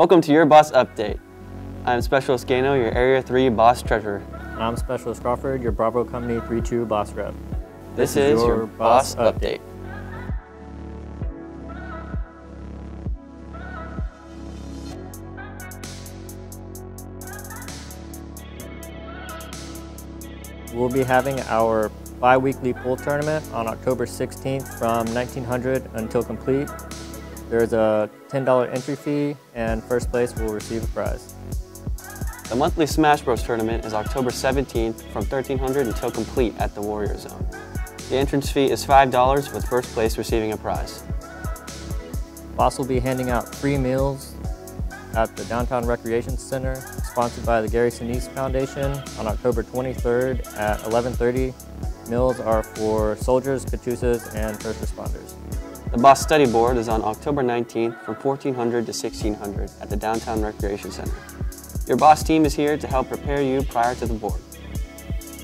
Welcome to your Boss Update. I'm Specialist Gano, your Area 3 Boss Treasurer. And I'm Specialist Crawford, your Bravo Company 3-2 Boss Rep. This, this is, is, your, Boss, Boss Update. Update. We'll be having our bi-weekly pool tournament on October 16th from 1900 until complete. There's a $10 entry fee and first place will receive a prize. The monthly Smash Bros tournament is October 17th from 1300 until complete at the Warrior Zone. The entrance fee is $5 with first place receiving a prize. Boss will be handing out free meals at the Downtown Recreation Center, sponsored by the Gary Sinise Foundation on October 23rd at 11.30. Meals are for soldiers, Katusas, and first responders. The Boss Study Board is on October 19th from 1400 to 1600 at the Downtown Recreation Center. Your Boss team is here to help prepare you prior to the board.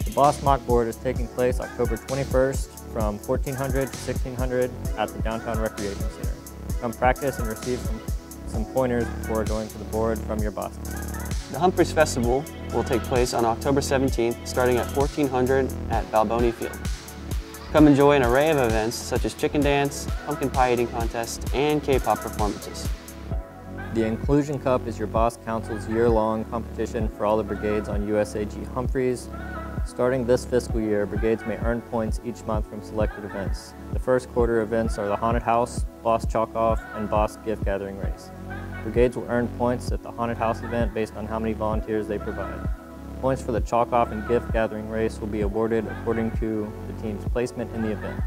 The Boss Mock Board is taking place October 21st from 1400 to 1600 at the Downtown Recreation Center. Come practice and receive some some pointers before going to the board from your boss. The Humphreys Festival will take place on October 17th, starting at 1400 at Balboni Field. Come enjoy an array of events such as chicken dance, pumpkin pie eating contest, and K-pop performances. The Inclusion Cup is your Boss Council's year-long competition for all the brigades on USAG Humphreys. Starting this fiscal year, brigades may earn points each month from selected events. The first quarter events are the Haunted House, Boss Chalk-Off, and Boss Gift Gathering Race. Brigades will earn points at the Haunted House event based on how many volunteers they provide. Points for the Chalk-Off and Gift Gathering Race will be awarded according to the team's placement in the event.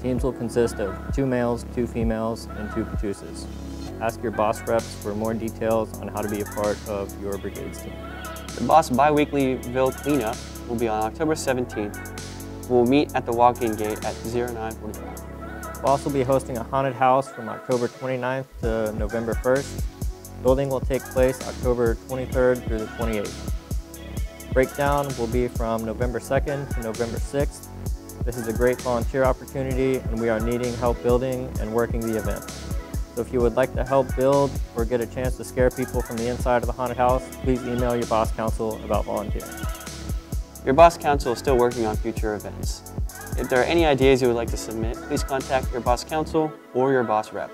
Teams will consist of two males, two females, and two Katusas. Ask your boss reps for more details on how to be a part of your brigade's team. The Boss Biweekly Ville Cleanup will be on October 17th. We'll meet at the walk-in gate at 0945. We'll also be hosting a haunted house from October 29th to November 1st. Building will take place October 23rd through the 28th. Breakdown will be from November 2nd to November 6th. This is a great volunteer opportunity and we are needing help building and working the event. So if you would like to help build or get a chance to scare people from the inside of the haunted house, please email your boss council about volunteering. Your boss council is still working on future events. If there are any ideas you would like to submit, please contact your boss council or your boss rep.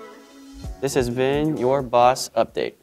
This has been your boss update.